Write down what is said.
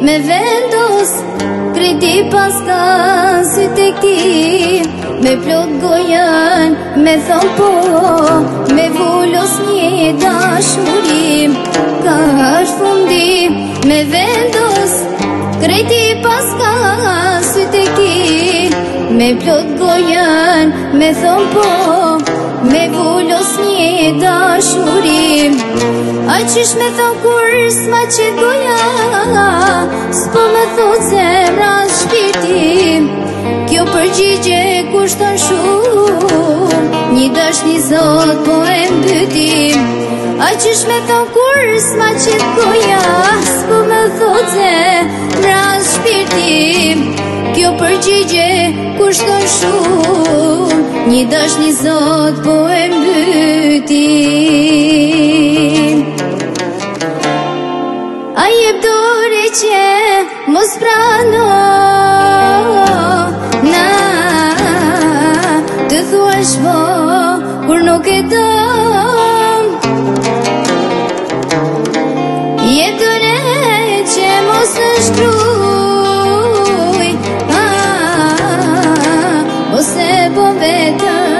Me vendos, kredi pas ka si të këti Me plot gojan, me thonë po Me vullos një dashurim Ka është fundi Me vendos, kredi pas ka si të këti Me plot gojan, me thonë po Me vullos një dashurim A qish me thonë kur s'ma që gojan më thot zemra shpirtin Kjo përgjigje kushton shumë Një dash një zot po e mbytim A që shme thon kur s'ma qitë kuja S'po më thot zemra shpirtin Kjo përgjigje kushton shumë Një dash një zot po e mbytim A jebë dore që mos prano Na, të thua shvo, kur nuk e do Jebë dore që mos në Ose po vetë